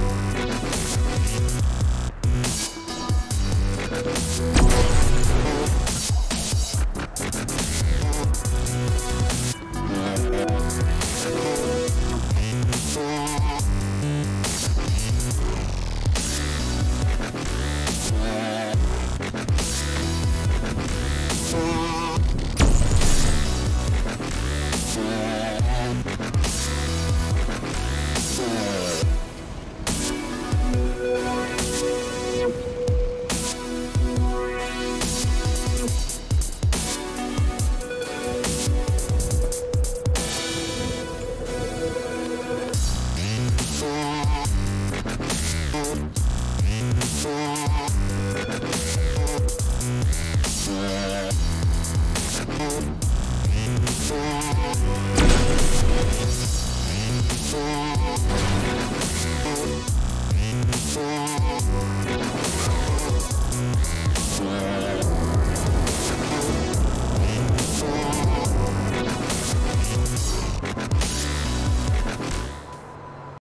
Podcast.